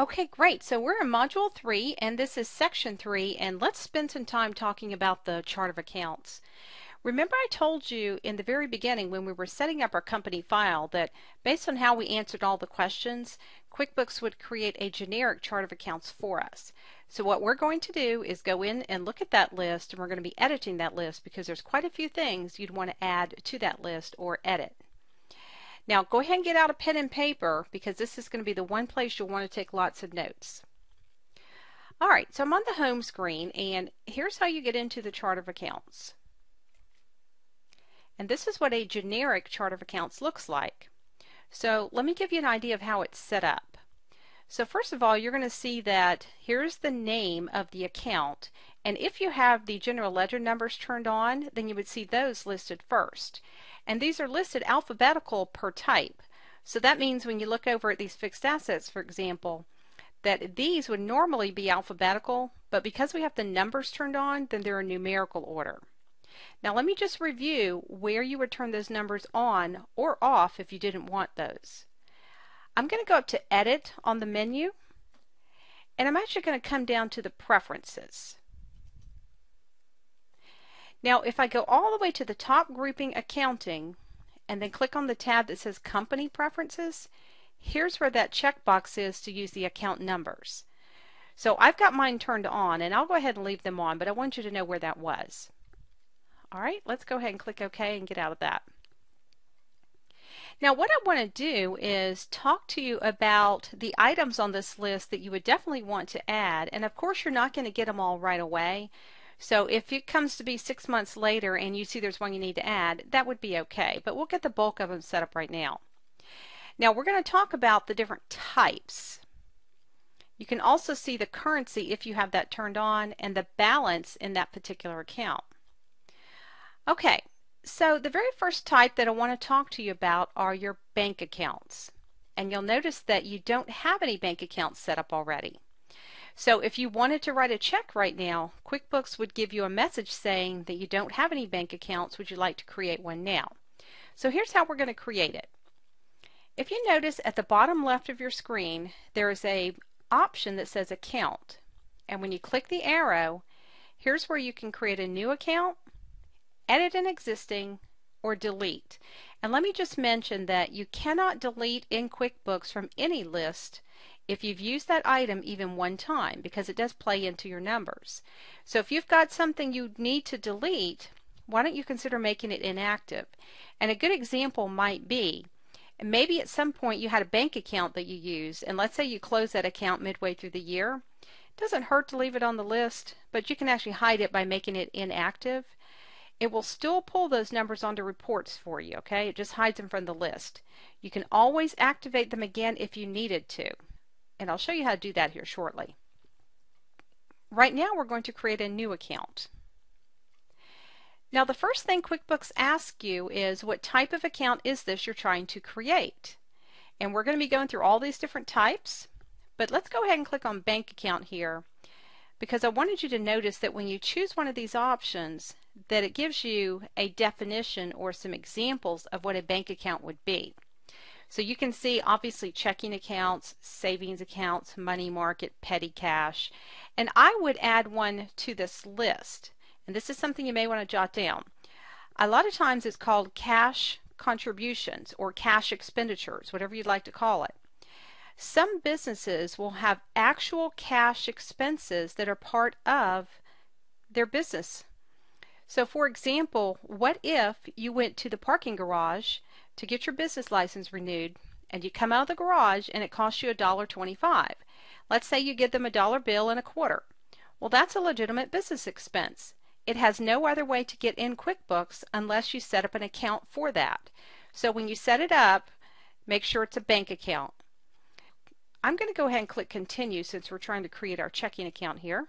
Okay, great. So we're in Module 3 and this is Section 3 and let's spend some time talking about the chart of accounts. Remember I told you in the very beginning when we were setting up our company file that based on how we answered all the questions, QuickBooks would create a generic chart of accounts for us. So what we're going to do is go in and look at that list and we're going to be editing that list because there's quite a few things you'd want to add to that list or edit. Now go ahead and get out a pen and paper because this is going to be the one place you'll want to take lots of notes. Alright, so I'm on the home screen and here's how you get into the chart of accounts. And this is what a generic chart of accounts looks like. So let me give you an idea of how it's set up. So first of all, you're going to see that here's the name of the account. And if you have the general ledger numbers turned on, then you would see those listed first. And these are listed alphabetical per type. So that means when you look over at these fixed assets, for example, that these would normally be alphabetical, but because we have the numbers turned on, then they're in numerical order. Now let me just review where you would turn those numbers on or off if you didn't want those. I'm going to go up to Edit on the menu, and I'm actually going to come down to the Preferences. Now if I go all the way to the top grouping accounting and then click on the tab that says company preferences, here's where that checkbox is to use the account numbers. So I've got mine turned on and I'll go ahead and leave them on, but I want you to know where that was. All right, let's go ahead and click OK and get out of that. Now what I want to do is talk to you about the items on this list that you would definitely want to add and of course you're not going to get them all right away so if it comes to be six months later and you see there's one you need to add, that would be okay. But we'll get the bulk of them set up right now. Now we're going to talk about the different types. You can also see the currency if you have that turned on and the balance in that particular account. Okay, so the very first type that I want to talk to you about are your bank accounts. And you'll notice that you don't have any bank accounts set up already. So if you wanted to write a check right now, QuickBooks would give you a message saying that you don't have any bank accounts. Would you like to create one now? So here's how we're going to create it. If you notice at the bottom left of your screen, there is a option that says account. And when you click the arrow, here's where you can create a new account, edit an existing, or delete. And let me just mention that you cannot delete in QuickBooks from any list if you've used that item even one time because it does play into your numbers. So if you've got something you need to delete, why don't you consider making it inactive? And a good example might be maybe at some point you had a bank account that you used and let's say you close that account midway through the year. It doesn't hurt to leave it on the list, but you can actually hide it by making it inactive. It will still pull those numbers onto reports for you, okay? It just hides them from the list. You can always activate them again if you needed to and I'll show you how to do that here shortly. Right now we're going to create a new account. Now the first thing QuickBooks asks you is what type of account is this you're trying to create? And we're going to be going through all these different types, but let's go ahead and click on bank account here because I wanted you to notice that when you choose one of these options that it gives you a definition or some examples of what a bank account would be. So you can see obviously checking accounts, savings accounts, money market, petty cash. And I would add one to this list. And this is something you may want to jot down. A lot of times it's called cash contributions or cash expenditures, whatever you'd like to call it. Some businesses will have actual cash expenses that are part of their business. So for example, what if you went to the parking garage to get your business license renewed and you come out of the garage and it costs you $1.25. Let's say you give them a dollar bill and a quarter. Well, that's a legitimate business expense. It has no other way to get in QuickBooks unless you set up an account for that. So when you set it up, make sure it's a bank account. I'm going to go ahead and click continue since we're trying to create our checking account here.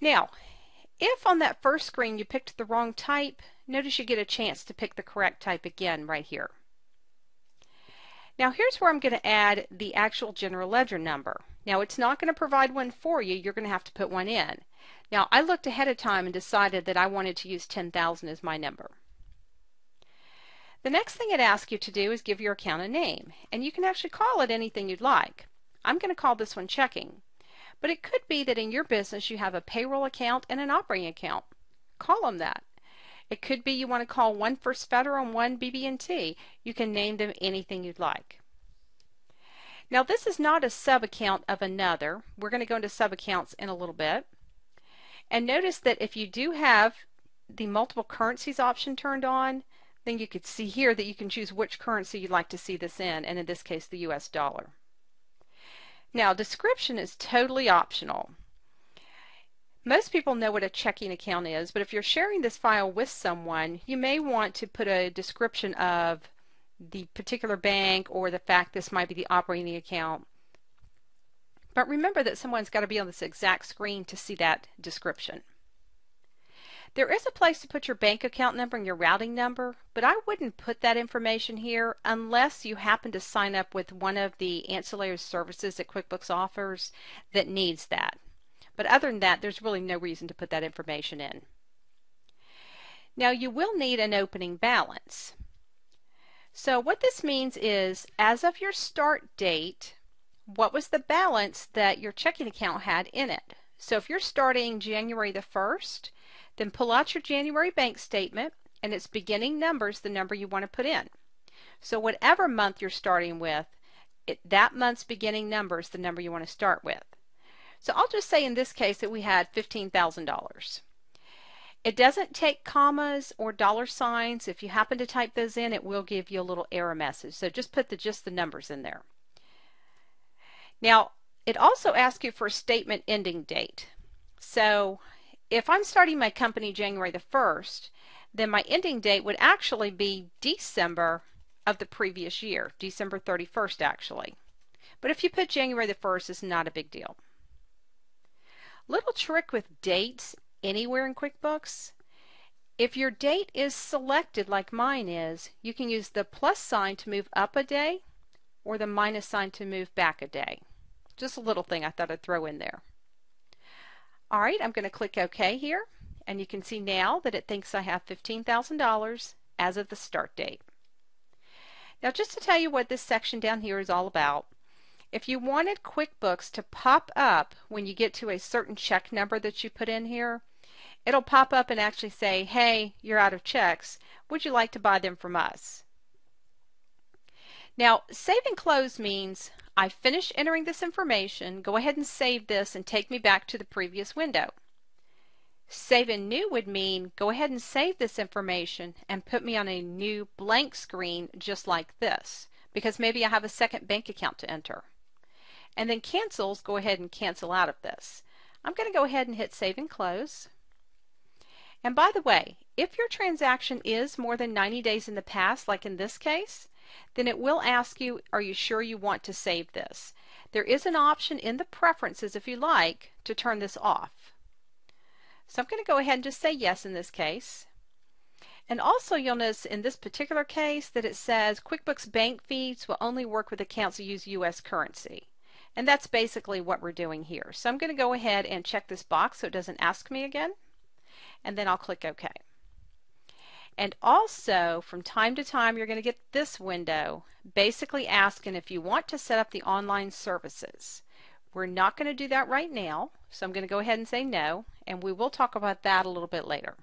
Now, if on that first screen you picked the wrong type, notice you get a chance to pick the correct type again right here. Now here's where I'm going to add the actual general ledger number. Now it's not going to provide one for you, you're going to have to put one in. Now I looked ahead of time and decided that I wanted to use 10,000 as my number. The next thing it asks you to do is give your account a name, and you can actually call it anything you'd like. I'm going to call this one checking, but it could be that in your business you have a payroll account and an operating account. Call them that. It could be you want to call one First Federal and one BB&T. You can name them anything you'd like. Now this is not a sub account of another. We're going to go into sub accounts in a little bit. And notice that if you do have the multiple currencies option turned on, then you could see here that you can choose which currency you'd like to see this in, and in this case the US dollar. Now description is totally optional. Most people know what a checking account is, but if you're sharing this file with someone, you may want to put a description of the particular bank or the fact this might be the operating account. But remember that someone's got to be on this exact screen to see that description. There is a place to put your bank account number and your routing number, but I wouldn't put that information here unless you happen to sign up with one of the ancillary services that QuickBooks offers that needs that. But other than that, there's really no reason to put that information in. Now you will need an opening balance. So what this means is as of your start date, what was the balance that your checking account had in it? So if you're starting January the 1st, then pull out your January bank statement and its beginning numbers the number you want to put in. So whatever month you're starting with, it, that month's beginning number is the number you want to start with. So I'll just say in this case that we had $15,000. It doesn't take commas or dollar signs. If you happen to type those in, it will give you a little error message. So just put the just the numbers in there. Now, it also asks you for a statement ending date. So if I'm starting my company January the 1st, then my ending date would actually be December of the previous year, December 31st actually. But if you put January the 1st, it's not a big deal. Little trick with dates anywhere in QuickBooks. If your date is selected like mine is, you can use the plus sign to move up a day or the minus sign to move back a day. Just a little thing I thought I'd throw in there. Alright, I'm going to click OK here and you can see now that it thinks I have $15,000 as of the start date. Now just to tell you what this section down here is all about, if you wanted QuickBooks to pop up when you get to a certain check number that you put in here, it'll pop up and actually say, hey, you're out of checks. Would you like to buy them from us? Now, save and close means I finish entering this information, go ahead and save this and take me back to the previous window. Save and new would mean go ahead and save this information and put me on a new blank screen just like this because maybe I have a second bank account to enter. And then cancels, go ahead and cancel out of this. I'm going to go ahead and hit save and close. And by the way, if your transaction is more than 90 days in the past, like in this case, then it will ask you, are you sure you want to save this? There is an option in the preferences, if you like, to turn this off. So I'm going to go ahead and just say yes in this case. And also you'll notice in this particular case that it says QuickBooks bank feeds will only work with accounts that use U.S. currency. And that's basically what we're doing here. So I'm going to go ahead and check this box so it doesn't ask me again and then I'll click OK. And also, from time to time, you're going to get this window basically asking if you want to set up the online services. We're not going to do that right now, so I'm going to go ahead and say no, and we will talk about that a little bit later.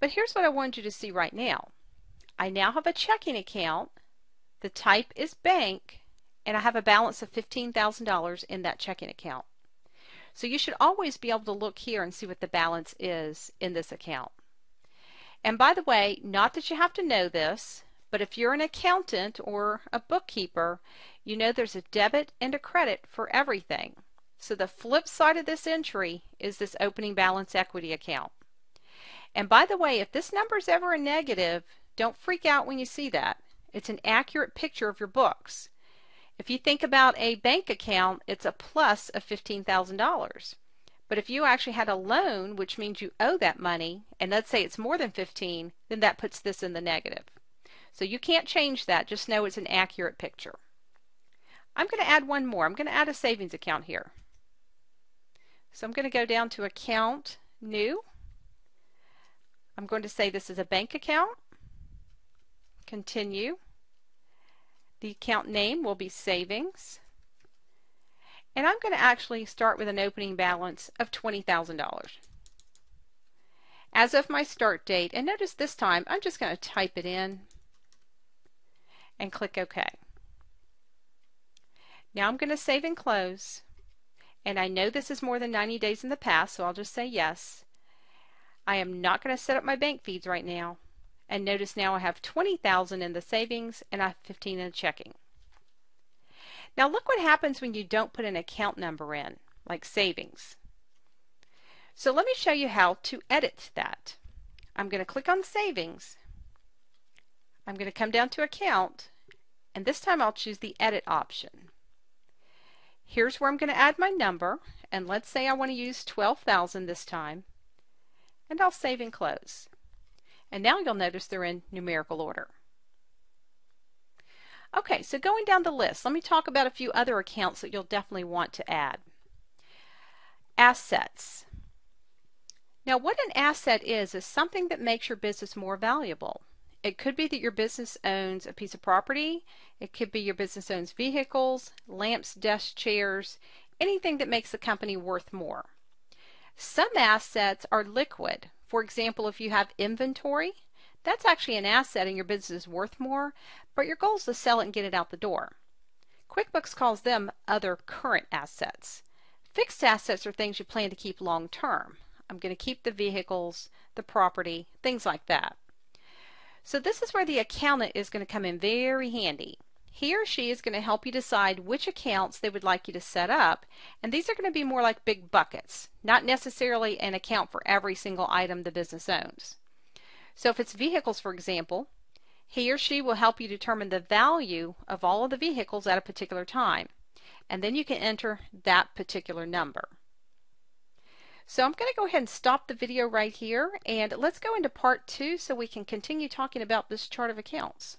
But here's what I want you to see right now. I now have a checking account, the type is bank, and I have a balance of $15,000 in that checking account. So you should always be able to look here and see what the balance is in this account. And by the way, not that you have to know this, but if you're an accountant or a bookkeeper, you know there's a debit and a credit for everything. So the flip side of this entry is this opening balance equity account. And by the way, if this number is ever a negative, don't freak out when you see that. It's an accurate picture of your books. If you think about a bank account, it's a plus of $15,000. But if you actually had a loan, which means you owe that money, and let's say it's more than 15, then that puts this in the negative. So you can't change that, just know it's an accurate picture. I'm going to add one more. I'm going to add a savings account here. So I'm going to go down to account new. I'm going to say this is a bank account. Continue. The account name will be Savings. And I'm going to actually start with an opening balance of $20,000. As of my start date, and notice this time I'm just going to type it in and click OK. Now I'm going to save and close. And I know this is more than 90 days in the past, so I'll just say yes. I am not going to set up my bank feeds right now. And notice now I have 20,000 in the savings and I have 15 in the checking. Now look what happens when you don't put an account number in, like savings. So let me show you how to edit that. I'm going to click on savings. I'm going to come down to account and this time I'll choose the edit option. Here's where I'm going to add my number and let's say I want to use 12,000 this time and I'll save and close. And now you'll notice they're in numerical order. Okay, so going down the list, let me talk about a few other accounts that you'll definitely want to add. Assets. Now what an asset is, is something that makes your business more valuable. It could be that your business owns a piece of property. It could be your business owns vehicles, lamps, desks, chairs, anything that makes the company worth more. Some assets are liquid. For example, if you have inventory, that's actually an asset and your business is worth more, but your goal is to sell it and get it out the door. QuickBooks calls them other current assets. Fixed assets are things you plan to keep long term. I'm going to keep the vehicles, the property, things like that. So this is where the accountant is going to come in very handy. He or she is going to help you decide which accounts they would like you to set up, and these are going to be more like big buckets, not necessarily an account for every single item the business owns. So if it's vehicles, for example, he or she will help you determine the value of all of the vehicles at a particular time. And then you can enter that particular number. So I'm going to go ahead and stop the video right here and let's go into part two so we can continue talking about this chart of accounts.